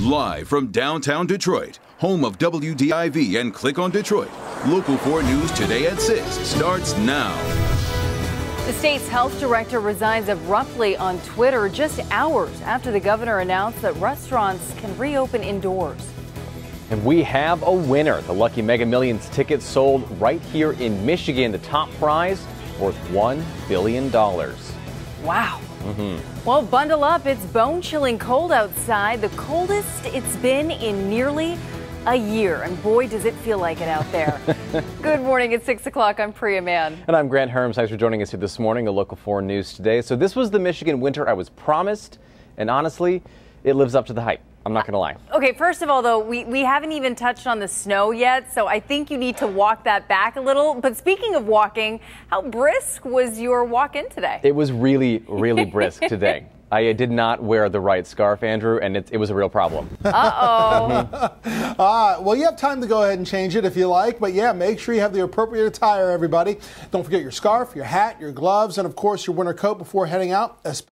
Live from downtown Detroit, home of WDIV and Click on Detroit, Local 4 News today at 6 starts now. The state's health director resigns abruptly on Twitter just hours after the governor announced that restaurants can reopen indoors. And we have a winner. The Lucky Mega Millions tickets sold right here in Michigan. The top prize worth $1 billion. Wow. Mm-hmm. Well, bundle up. It's bone chilling cold outside. The coldest it's been in nearly a year. And boy, does it feel like it out there. Good morning. It's 6 o'clock. I'm Priya Mann. And I'm Grant Hermes. Thanks for joining us here this morning, a Local 4 News today. So, this was the Michigan winter I was promised. And honestly, it lives up to the hype. I'm not going to lie. Okay, first of all, though, we, we haven't even touched on the snow yet, so I think you need to walk that back a little. But speaking of walking, how brisk was your walk in today? It was really, really brisk today. I did not wear the right scarf, Andrew, and it, it was a real problem. Uh oh. uh, well, you have time to go ahead and change it if you like, but yeah, make sure you have the appropriate attire, everybody. Don't forget your scarf, your hat, your gloves, and of course your winter coat before heading out.